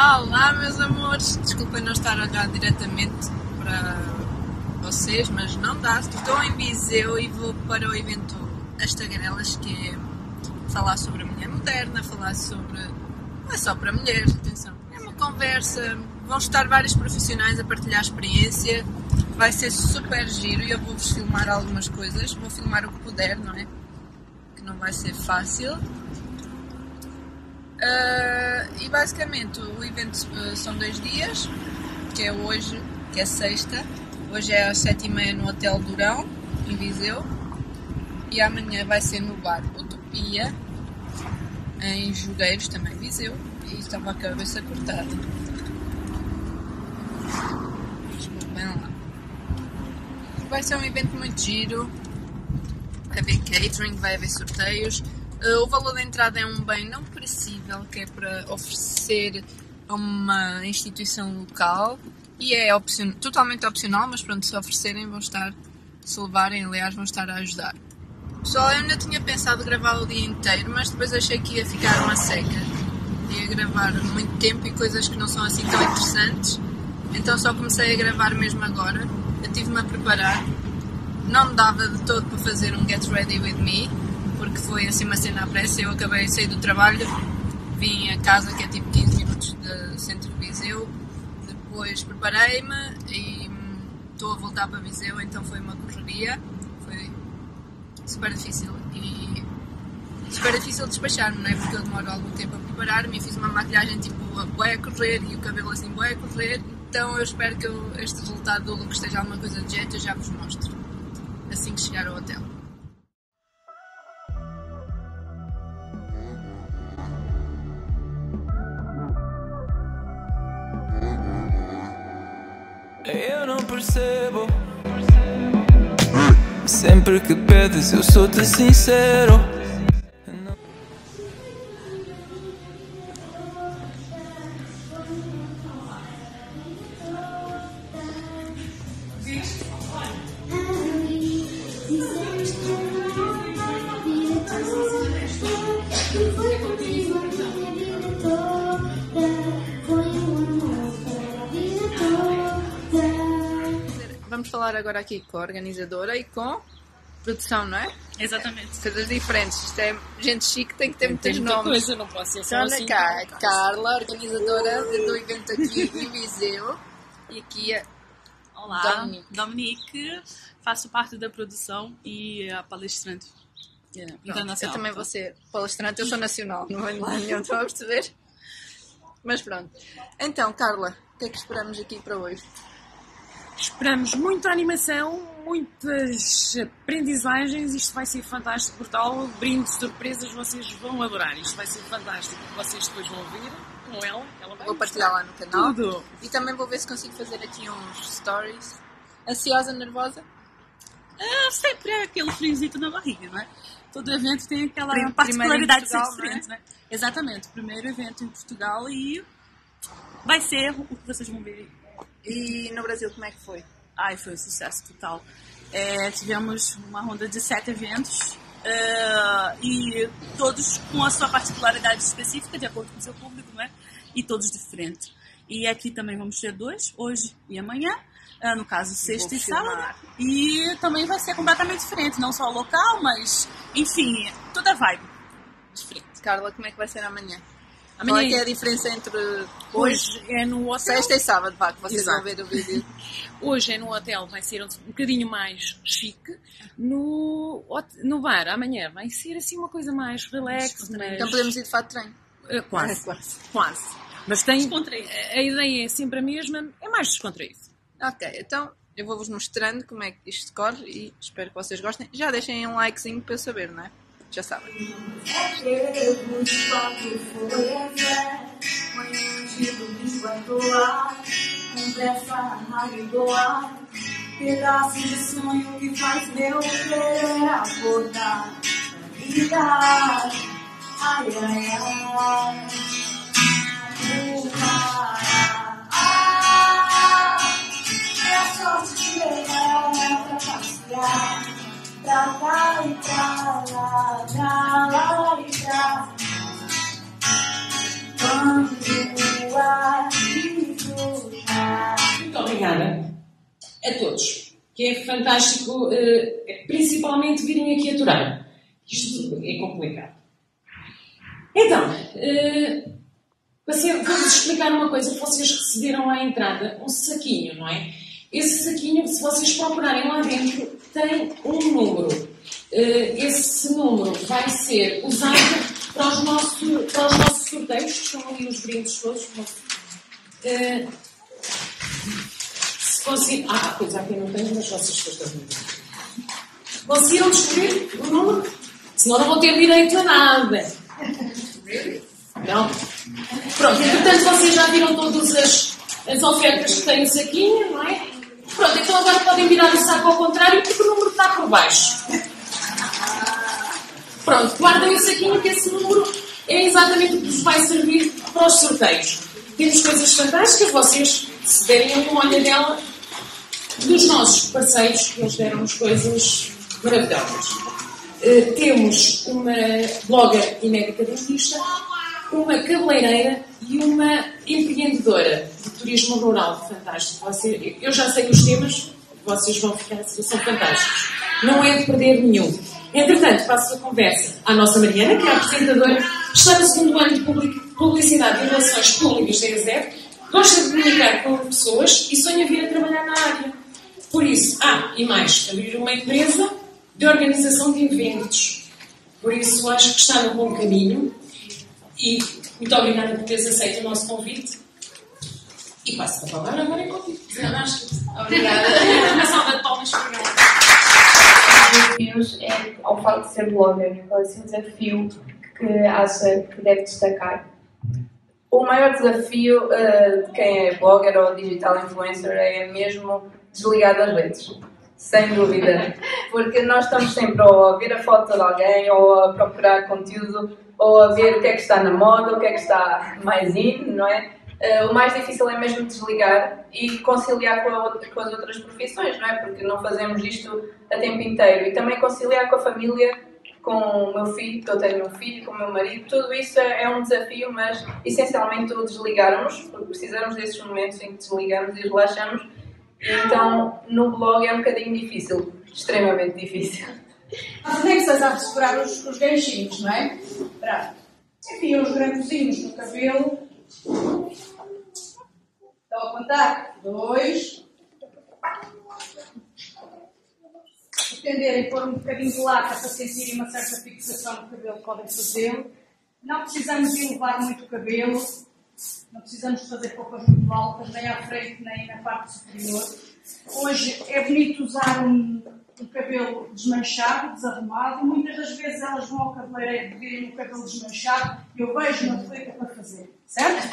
Olá, meus amores. Desculpem não estar a olhar diretamente para vocês, mas não dá. Estou em Viseu e vou para o evento As Tagarelas, que é falar sobre a mulher moderna, falar sobre. Não é só para mulheres, atenção. É uma conversa. Vão estar vários profissionais a partilhar experiência. Vai ser super giro e eu vou-vos filmar algumas coisas. Vou filmar o que puder, não é? Que não vai ser fácil. Uh, e basicamente o evento uh, são dois dias, que é hoje, que é sexta. Hoje é às sete e meia no Hotel Durão, em Viseu. E amanhã vai ser no bar Utopia, em Jogueiros, também Viseu. E estava a cabeça cortada. Bem lá. Vai ser um evento muito giro. Vai haver catering, vai haver sorteios. Uh, o valor da entrada é um bem não perecível que é para oferecer a uma instituição local e é opcion totalmente opcional, mas pronto, se oferecerem vão estar, se levarem, aliás, vão estar a ajudar. Pessoal, eu ainda tinha pensado gravar o dia inteiro, mas depois achei que ia ficar uma seca. Ia gravar muito tempo e coisas que não são assim tão interessantes. Então só comecei a gravar mesmo agora. Eu tive-me a preparar. Não me dava de todo para fazer um Get Ready With Me, porque foi assim uma cena à pressa. Eu acabei de sair do trabalho, vim a casa, que é tipo 15 minutos de centro de Viseu, depois preparei-me e hum, estou a voltar para Viseu, então foi uma correria, foi super difícil e super difícil despachar-me, não é? Porque eu demoro algum tempo a preparar-me e fiz uma maquilhagem tipo boé a correr e o cabelo assim boé a correr, então eu espero que eu, este resultado do look esteja alguma coisa de jeito, eu já vos mostro assim que chegar ao hotel. Eu não percebo. Sempre que pedes, eu sou-te sincero. Aqui com a organizadora e com produção, não é? Exatamente. Coisas diferentes. Isto é gente chique, tem que ter muitos Tem nomes. coisa, não posso ser Então, assim. cá, a Carla, organizadora do evento aqui em Viseu. E aqui a Olá, Dominique. Dominique. Faço parte da produção e a palestrante é, Pronto, internacional. Eu também vou ser palestrante, eu sou nacional, não venho lá nenhum, estão a perceber? Mas pronto. Então, Carla, o que é que esperamos aqui para hoje? Esperamos muita animação, muitas aprendizagens. Isto vai ser fantástico, brutal. Brindes, surpresas, vocês vão adorar. Isto vai ser fantástico. Vocês depois vão ver com ela. ela vai Vou partilhar lá no canal. Tudo. E também vou ver se consigo fazer aqui uns stories. Ansiosa, nervosa? É sempre aquele friozito na barriga, não é? Todo evento tem aquela Prim- particularidade de ser em diferente, né? Exatamente. Primeiro evento em Portugal e vai ser o que vocês vão ver. E no Brasil, como é que foi? Ai, foi um sucesso total. É, tivemos uma ronda de sete eventos é, e todos com a sua particularidade específica, de acordo com o seu público, né? E todos diferentes. E aqui também vamos ter dois, hoje e amanhã. é, no caso, sexta e sábado. E também vai ser completamente diferente, não só o local, mas, enfim, toda a vibe diferente. Carla, como é que vai ser amanhã? Amanhã- é que é a diferença entre Hoje é no hotel. sexta e sábado, vá, que vocês Exato. vão ver o vídeo? Hoje é no hotel, vai ser um bocadinho mais chique. No, no bar, amanhã, vai ser assim uma coisa mais relax. Mas, Então podemos ir de fato de treino. Eh, quase, É, quase. quase. Mas tem, a ideia é sempre a mesma, é mais descontraído. Ok, então eu vou-vos mostrando como é que isto corre e espero que vocês gostem. Já deixem um likezinho para eu saber, não é? Já sabem. Pedaço de sonho que faz meu querer acordar. Vida, ai, ai, ai. O mar, ah, é a sorte que levar pra passear. Muito obrigada a todos, que é fantástico, eh, principalmente virem aqui aturar. Isto é complicado. Então, eh, vou-vos explicar uma coisa. Vocês receberam à entrada um saquinho, não é? Esse saquinho, se vocês procurarem lá dentro, tem um número. Eh, esse número vai ser usado para os, nossos, para os nossos sorteios, que estão ali os brindes todos. Eh, se consi- Ah, pois aqui não tenho, mas vocês estão Conseguiram descobrir o número? Senão não vão ter direito a nada. Não? Pronto, entretanto vocês já viram todas as, as ofertas que tem o saquinho, não é? Pronto, então agora podem virar o saco ao contrário porque o número está por baixo. Pronto, guardem o saquinho que esse número é exatamente o que vos vai servir para os sorteios. Temos coisas fantásticas, vocês se derem uma olhadela dos nossos parceiros, que eles deram-nos coisas maravilhosas. Eh, temos uma blogger e médica dentista, uma cabeleireira e uma empreendedora de turismo rural fantástico. Você- eu já sei os temas, vocês vão ficar, são fantásticos. Não é de perder nenhum. Entretanto, passo a conversa à nossa Mariana, que é apresentadora, está no segundo ano de public- Publicidade e Relações Públicas da ESEF, gosta de comunicar com pessoas e sonha vir a trabalhar na área. Por isso, ah, e mais, abrir uma empresa de organização de eventos. Por isso, acho que está no bom caminho. E muito obrigada por teres aceito o nosso convite. E passo a palavra agora em convite. Obrigada. Uma salva de palmas para ela. desafios é ao facto de ser blogger. Qual é o desafio que acha que deve destacar? O maior desafio eh, de quem é blogger ou digital influencer é mesmo desligar das redes. Sem dúvida. Porque nós estamos sempre ou a ver a foto de alguém, ou a procurar conteúdo, ou a ver o que é que está na moda, o que é que está mais in, não é? Eh, o mais difícil é mesmo desligar e conciliar com, com as outras profissões, não é? Porque não fazemos isto a tempo inteiro. E também conciliar com a família, com o meu filho, que eu tenho um filho, com o meu marido, tudo isso é, é um desafio, mas essencialmente o desligarmos, porque precisamos desses momentos em que desligamos e relaxamos. Então no blog é um bocadinho difícil, extremamente difícil. As anexas a segurar os, os ganchinhos, não é? Para, enfim, os grampozinhos no cabelo. Estão a contar? Dois. Estender e pôr um bocadinho de lata para sentirem uma certa fixação no cabelo, podem fazê-lo. Não precisamos elevar muito o cabelo. Não precisamos fazer poucas muito altas, nem à frente, nem na parte superior. Hoje é bonito usar um, um cabelo desmanchado, desarrumado. Muitas das vezes elas vão ao cabeleireiro pedirem um cabelo desmanchado e eu vejo uma fleca para fazer, certo?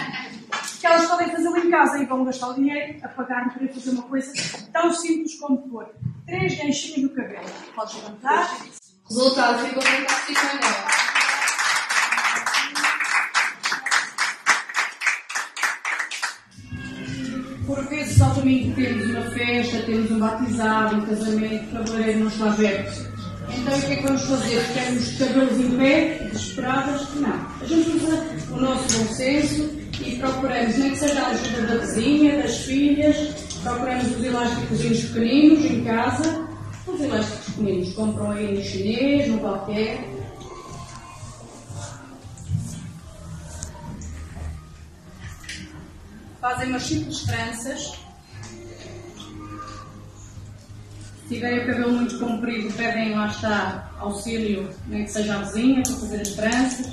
Que elas podem fazê-lo em casa e vão gastar o dinheiro a pagar para fazer uma coisa tão simples como pôr três ganchinhos no cabelo. Podes levantar. O resultado ficou fantástico, não temos uma festa, temos um batizado, um casamento, o cabeleireiro não está aberto. Então, o que é que vamos fazer? Queremos cabelos em pé, desesperadas? Não. A gente usa o nosso bom senso e procuramos, nem que seja a ajuda da vizinha, das filhas, procuramos os elásticos pequeninos em casa. Os elásticos pequeninos compram aí no chinês, no qualquer. fazem umas simples tranças. Se tiverem cabelo muito comprido, pedem lá está auxílio, nem que seja a vizinha, para fazer as tranças.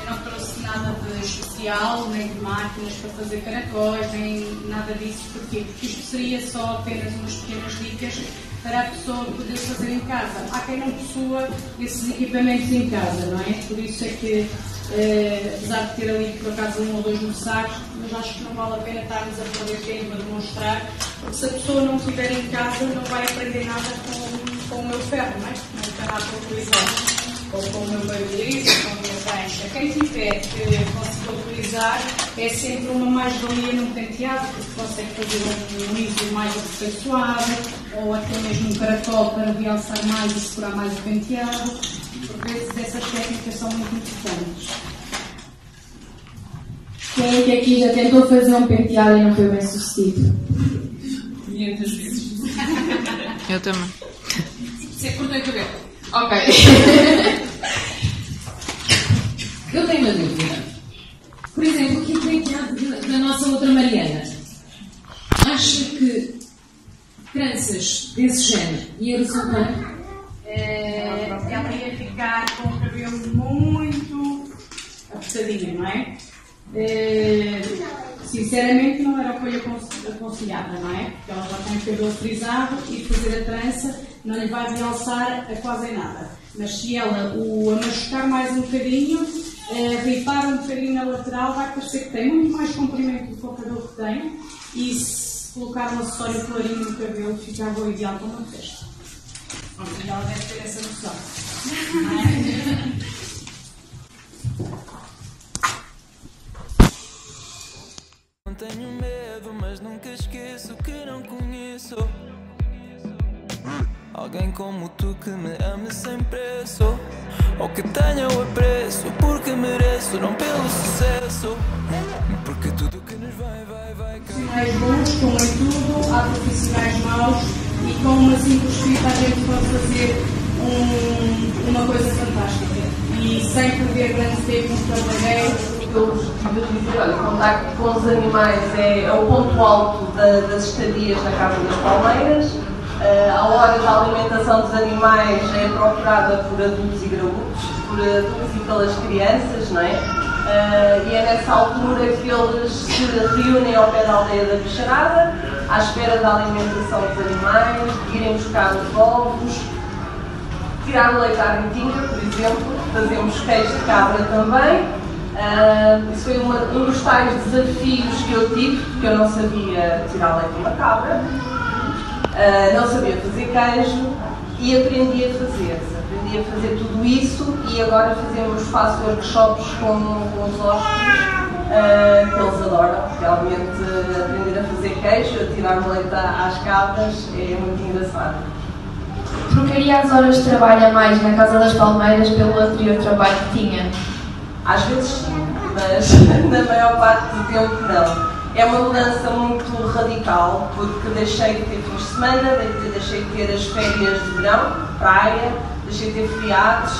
Eu não trouxe nada de especial, nem de máquinas para fazer caracóis, nem nada disso. Porquê? Porque isto seria só apenas umas pequenas dicas para a pessoa poder fazer em casa. Há quem não possua esses equipamentos em casa, não é? Por isso é que, eh, apesar de ter ali por acaso um ou dois necessários, mas acho que não vale a pena estarmos a perder tempo a demonstrar, se a pessoa não estiver em casa, não vai aprender nada com, com o meu ferro, não é? Não tem nada para utilizar. Ou com o meu babyliss, ou com a minha prancha. Quem tiver que consiga utilizar, é sempre uma mais-valia num penteado, porque consegue fazer um liso mais aperfeiçoado, ou até mesmo um caracol para realçar mais e segurar mais o penteado. Por vezes essas técnicas são muito importantes. Quem é que aqui já tentou fazer um penteado e não foi bem sucedido? Eu também. Você cortou o cabelo. Ok. Eu tenho uma dúvida. Por exemplo, aqui tem da, da nossa outra Mariana. Acha que tranças desse género ia resultar? É, ela ia ficar com o cabelo muito apertadinho, não é? É, sinceramente não era o que eu aconselhava, não é? Porque ela já tem o cabelo frisado e fazer a trança não lhe vai realçar a quase nada. Mas se ela o machucar mais um bocadinho, eh, ripar um bocadinho na lateral, vai parecer que tem muito mais comprimento do que o cabelo que tem e se colocar um acessório clarinho no cabelo, ficava o ideal para uma festa. E ela deve ter essa noção. não é? Não tenho medo, mas nunca esqueço que não conheço Alguém como tu que me ame sem preço. Ou que tenha o apreço porque mereço Não pelo sucesso. Porque tudo que nos vai, vai, vai profissionais bons, como em tudo, há profissionais maus e com uma simples fita a gente pode fazer um- uma coisa fantástica. E sem perder grande tempo no cabeleireiro, eu vos dizer, olha, o contacto com os animais é, é o ponto alto da- das estadias na Casa das Palmeiras. Eh, a hora da alimentação dos animais é procurada por adultos e graúdos, por adultos e pelas crianças, não é? Eh, e é nessa altura que eles se reúnem ao pé da aldeia da Bicharada, à espera da alimentação dos animais, de irem buscar os ovos, tirar o leite à por exemplo, fazemos queijo de cabra também. Ah, isso foi uma- um dos tais desafios que eu tive, porque eu não sabia tirar leite de uma cabra, ah, não sabia fazer queijo e aprendi a fazer. Aprendi a fazer tudo isso e agora fazemos, faço workshops com, com os hóspedes, ah, que eles adoram. Realmente aprender a fazer queijo, a tirar leite às cabras é muito engraçado. Trocaria as horas de trabalho a mais na Casa das Palmeiras pelo anterior trabalho que tinha? Às vezes sim, mas na maior parte do tempo não. É uma mudança muito radical, porque deixei de ter fins de semana, de- deixei de ter as férias de verão, praia, deixei de ter feriados.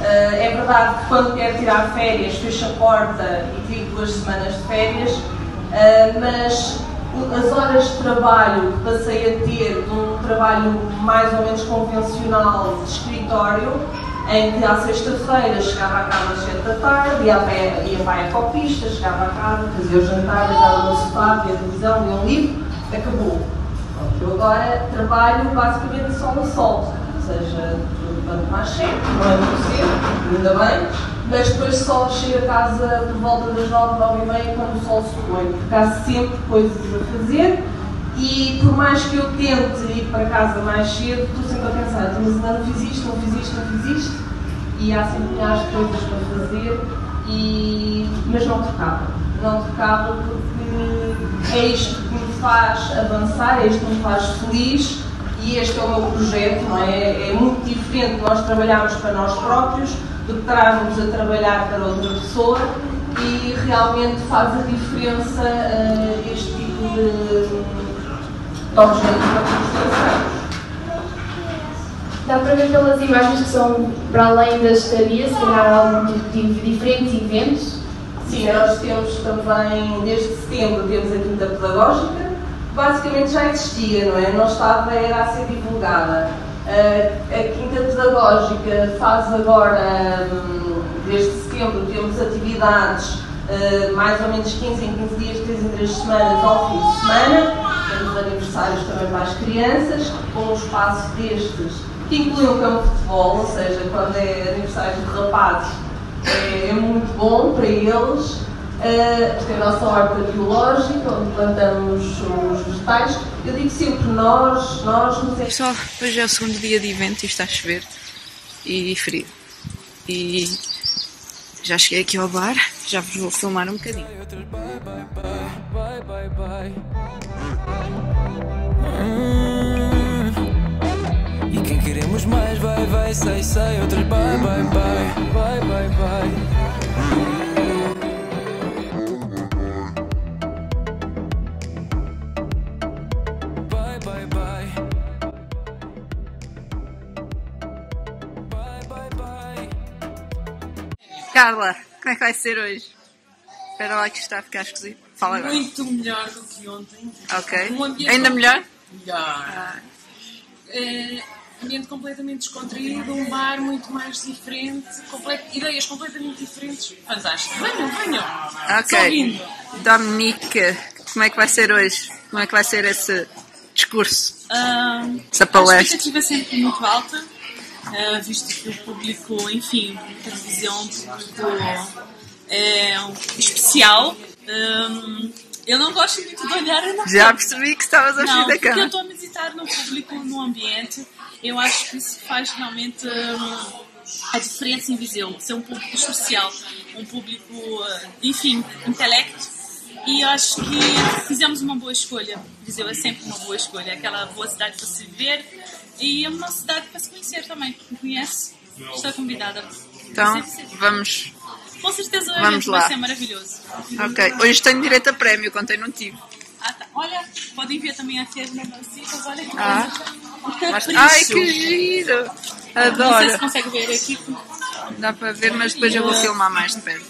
Ah, é verdade que quando quero tirar férias, fecho a porta e tiro duas semanas de férias, ah, mas as horas de trabalho que passei a ter de um trabalho mais ou menos convencional de escritório, em que à sexta-feira chegava a casa às 7 da tarde, ia, ia para a ecopista, chegava a casa, fazia o jantar, estava no sofá, via televisão, lia um livro, acabou. Eu agora trabalho basicamente só no sol, ou seja, levanto mais cedo, não é cedo, ainda bem, mas depois só chego a casa por volta das 9, 9 e meia quando o sol se põe, porque há sempre coisas a fazer e por mais que eu tente ir para casa mais cedo, estou sempre a pensar, "Então, mas ainda não fiz isto, não fiz isto, não fiz isto, e há sempre milhares de coisas para fazer, e... mas não trocava. Não trocava porque é isto que me faz avançar, é isto que me faz feliz e este é o meu projeto, não é? É muito diferente nós trabalharmos para nós próprios do que estarmos a trabalhar para outra pessoa e realmente faz a diferença eh, este tipo de, de objetos para Dá para ver pelas imagens que são para além da estadia, se calhar algum tipo de diferentes eventos. Sim, nós temos também, desde setembro, temos a Quinta Pedagógica, basicamente já existia, não é? Não estava, era a ser divulgada. Ah, a Quinta Pedagógica faz agora, hum, desde setembro, temos atividades ah, mais ou menos 15 em 15 dias, 3 em 3 semanas, ao fim de semana. Temos aniversários também para as crianças, com um espaço destes, que inclui um campo de futebol, ou seja, quando é aniversário de rapazes, é, é muito bom para eles. Uh, tem a nossa horta biológica, onde plantamos os vegetais. Eu digo sempre nós, nós nos Pessoal, hoje é o segundo dia de evento e está a chover e frio. E já cheguei aqui ao bar, já vos vou filmar um bocadinho. E quem queremos mais vai vai sai sai outras bye bye bye bye bye bye Carla, como é que vai ser hoje? Espera lá que está a ficar esquisito. Fala agora. Muito melhor do que ontem. Ok. Um Ainda melhor? Melhor. É, ambiente completamente descontraído, um bar muito mais diferente, complet- ideias completamente diferentes. Fantástico. Venham, venham. Ok. Dominique, como é que vai ser hoje? Como é que vai ser esse discurso? Ah, Essa a palestra? expectativa é sempre muito alta, ah, visto que o público, enfim, televisão, um público é, um- especial. Ahm, eu não gosto muito de olhar na Já percebi que estavas a Não, porque eu estou a meditar no público, no ambiente. Eu acho que isso faz realmente hum, a diferença em Viseu. Ser um público especial, um público, uh, enfim, intelecto. E eu acho que fizemos uma boa escolha. Viseu é sempre uma boa escolha. É aquela boa cidade para se viver e é uma cidade para se conhecer também. Quem conhece, está convidada. Então, vamos. Com certeza o vamos evento lá. vai ser maravilhoso. Ok. Hoje tenho direito a prémio, contei não tive. Ah, tá. Olha, podem ver também aqui as lembrancinhas. Olha que Ah. coisa. Mas-. Ai, que giro! Não sei se Adoro. consegue ver aqui. Dá para ver, mas depois eu vou filmar mais de perto.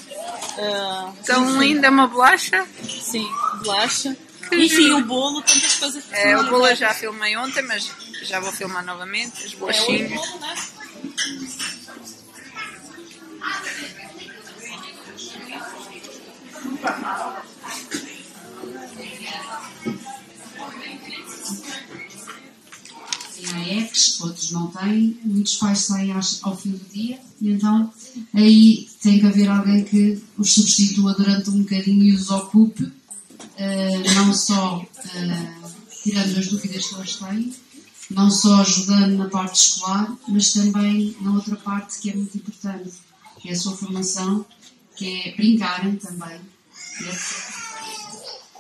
Ah, Tão linda, é uma bolacha. sim, bolacha. Enfim, o bolo, tantas coisas. É, o bolo eu já filmei ontem, mas já vou filmar novamente. As É né? Têm AECs, outros não têm, muitos pais saem ao fim do dia, e então aí tem que haver alguém que os substitua durante um bocadinho e os ocupe, eh, não só eh, tirando as dúvidas que eles têm, não só ajudando na parte escolar, mas também na outra parte que é muito importante, que é a sua formação, que é brincarem também.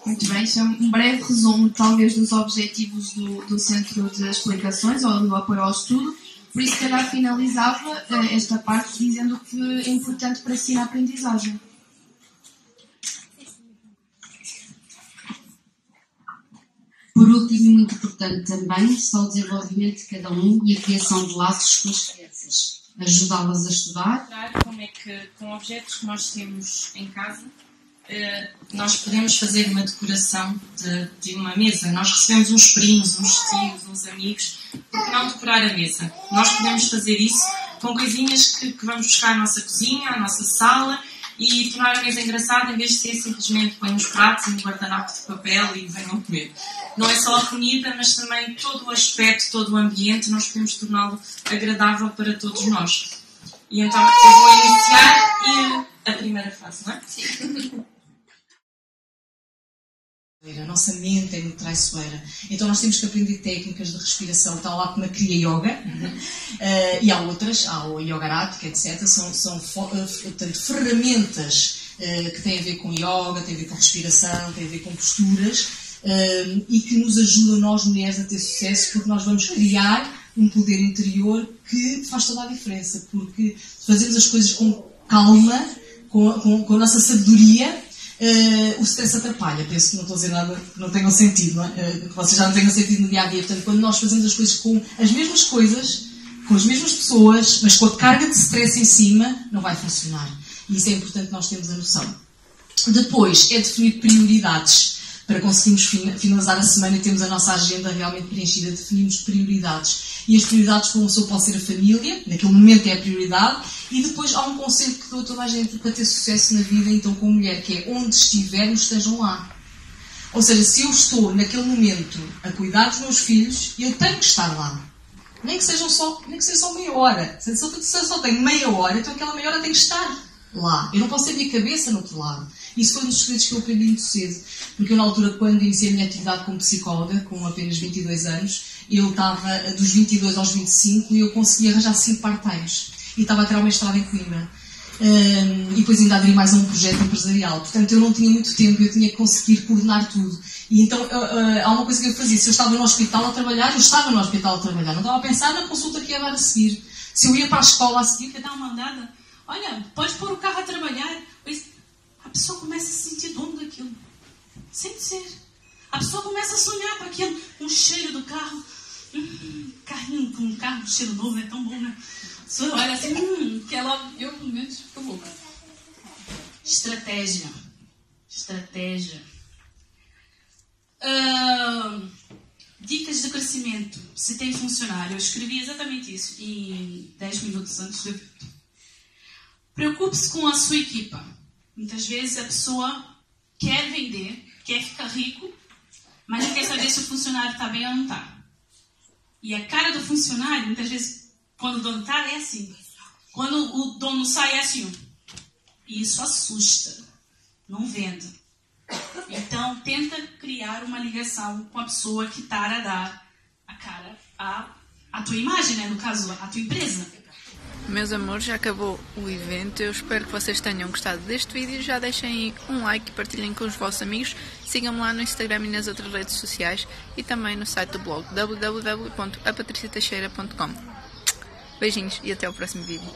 Muito bem, isso é um breve resumo, talvez, dos objetivos do, do Centro de Explicações ou do apoio ao estudo. Por isso, se calhar, finalizava eh, esta parte dizendo que é importante para si a aprendizagem. E muito importante também, está o desenvolvimento de cada um e a criação de laços com as crianças. Ajudá-las a estudar, como é que, com objetos que nós temos em casa, eh, nós podemos fazer uma decoração de, de uma mesa. Nós recebemos uns primos, uns tios, uns amigos, por que não decorar a mesa? Nós podemos fazer isso com coisinhas que, que vamos buscar à nossa cozinha, à nossa sala e tornar a mesa engraçada em vez de ser simplesmente põe uns pratos e um guardanapo de papel e venham comer. Não é só a comida, mas também todo o aspecto, todo o ambiente, nós podemos torná-lo agradável para todos nós. E então eu vou iniciar e a primeira fase, não é? A nossa mente é muito traiçoeira. Então nós temos que aprender técnicas de respiração, tal lá como a Kriya Yoga. Eh, e há outras, há o Yoga Arática, etc. São, são eh, portanto, ferramentas eh, que têm a ver com yoga, têm a ver com respiração, têm a ver com posturas eh, e que nos ajudam nós mulheres a ter sucesso porque nós vamos criar um poder interior que faz toda a diferença. Porque fazemos as coisas com calma, com, com, com a nossa sabedoria, eh, o stress atrapalha. Penso que não estou a dizer nada que não tenha sentido, não é? Eh, que vocês já não tenham sentido no dia a dia. Portanto, quando nós fazemos as coisas com as mesmas coisas, com as mesmas pessoas, mas com a carga de stress em cima, não vai funcionar. E isso é importante nós termos a noção. Depois é definir prioridades para conseguirmos fin- finalizar a semana e termos a nossa agenda realmente preenchida, definimos prioridades. E as prioridades para uma pessoa pode ser a família, naquele momento é a prioridade, e depois há um conselho que dou a toda a gente para ter sucesso na vida, então com mulher, que é onde estivermos, estejam lá. Ou seja, se eu estou naquele momento a cuidar dos meus filhos, eu tenho que estar lá. Nem que sejam só, nem que seja só meia hora. Se eu só tenho meia hora, então aquela meia hora tem que estar lá. Eu não posso ter a minha cabeça no outro lado. Isso foi um dos segredos que eu aprendi muito cedo. Porque eu, na altura, quando iniciei a minha atividade como psicóloga, com apenas 22 anos, eu estava dos 22 aos 25 e eu conseguia arranjar 5 part-times. E estava a tirar uma estrada em Coimbra. Um, e depois ainda aderi mais um projeto empresarial. Portanto, eu não tinha muito tempo, eu tinha que conseguir coordenar tudo. E então, uh, uh, há uma coisa que eu fazia. Se eu estava no hospital a trabalhar, eu estava no hospital a trabalhar. Não estava a pensar na consulta que ia dar a seguir. Se eu ia para a escola a seguir, Quer dar uma andada? Olha, pode pôr o carro a trabalhar. A pessoa começa a se sentir dono daquilo. Sem ser. A pessoa começa a sonhar com aquilo, com o cheiro do carro. Hum, carrinho com um carro, cheiro novo, é tão bom, né? Pessoa olha assim, hum, que ela, eu pelo menos fico louca. Estratégia. Estratégia. Ahn, dicas de crescimento. Se tem funcionário. Eu escrevi exatamente isso em 10 minutos antes do evento. Preocupe-se com a sua equipa. Muitas vezes a pessoa quer vender, quer ficar rico, mas não quer saber se o funcionário está bem ou não está. E a cara do funcionário, muitas vezes, quando o dono está, é assim. Quando o dono sai, é assim. E isso assusta. Não venda. Então, tenta criar uma ligação com a pessoa que está a dar a cara à, à tua imagem, né? no caso, à tua empresa. Meus amores, já acabou o evento. Eu espero que vocês tenham gostado deste vídeo. Já deixem um like, partilhem com os vossos amigos. Sigam-me lá no Instagram e nas outras redes sociais e também no site do blog www.apatriciateixeira.com. Beijinhos e até o próximo vídeo.